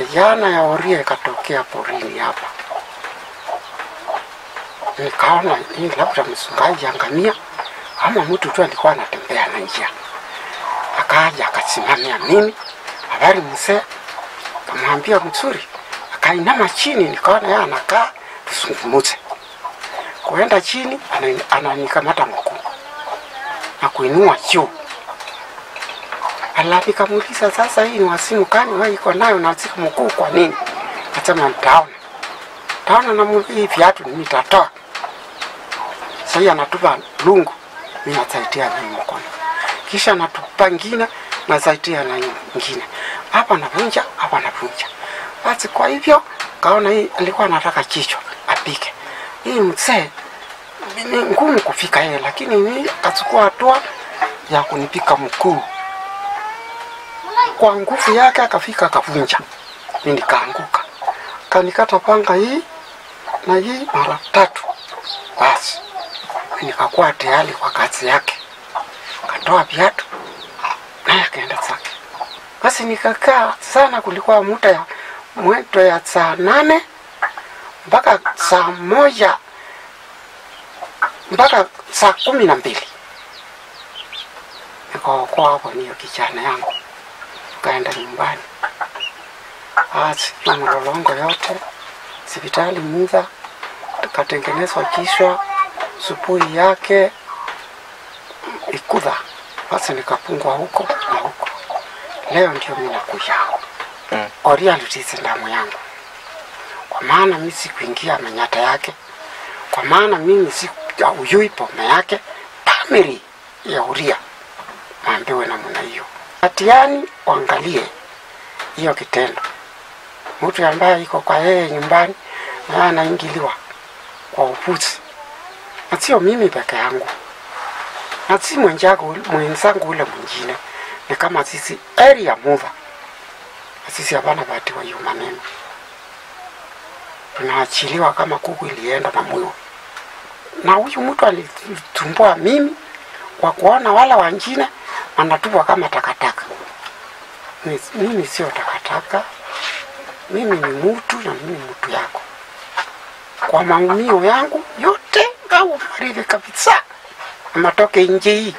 kijana ya oria ikatokea porini hapa, nikaona ni labda msungaji angamia ama mtu tu alikuwa anatembea na njia, akaja akasimamia mimi, habari mzee, kamwambia mzuri, akainama chini, nikaona yeye anakaa tusungumuze. Kuenda chini ana- ananikamata mguu na kuinua juu nikamuuliza sasa, hii ni wasimu kani wewe iko nayo na siku mkuu kwa nini? Akasema mtaona. taona na hii viatu nitatoa. Sasa hii anatupa lungu, mimi nasaidia na mkono, kisha anatupa ngine, nasaidia na ngine, hapa navunja, hapa navunja. Basi kwa hivyo kaona hii alikuwa anataka kichwa apike hii mzee ni ngumu kufika yeye, lakini mimi kachukua hatua ya kunipika mkuu kwa nguvu yake akafika akavunja, mimi nikaanguka, kanikata panga hii na hii mara tatu. Basi nikakuwa tayari kwa kazi yake, katoa viatu naye akaenda zake. Basi nikakaa sana, kulikuwa muda ya mwendo ya saa nane mpaka saa moja mpaka saa kumi na mbili. Nikaokoa hapo niyo kijana yangu tukaenda nyumbani. Basi na mlolongo yote hospitali Mudha, tukatengenezwa kichwa subuhi yake Ikudha. Basi nikapungwa huko na huko, leo ndio mimi nakuja Mm. Oria alitiza damu yangu, kwa maana mimi sikuingia manyata yake, kwa maana mimi siuyui pome yake pamili ya Uria mambiwe namna hiyo. Hatiani waangalie hiyo kitendo, mtu ambaye iko kwa yeye nyumbani na anaingiliwa kwa upuzi, na sio mimi peke yangu, na si mwenzangu mwenzangu ule mwingine. Ni kama sisi area mover, na sisi hapana bahati wa hiyo maneno, tunaachiliwa kama kuku ilienda na mwiwa. Na huyu mtu alitumbua mimi kwa kuona wala wengine wanatupwa kama takataka. Mimi sio takataka, mimi ni mtu na mimi mtu yako. Kwa maumio yangu yote au maridhi kabisa, matoke nje hii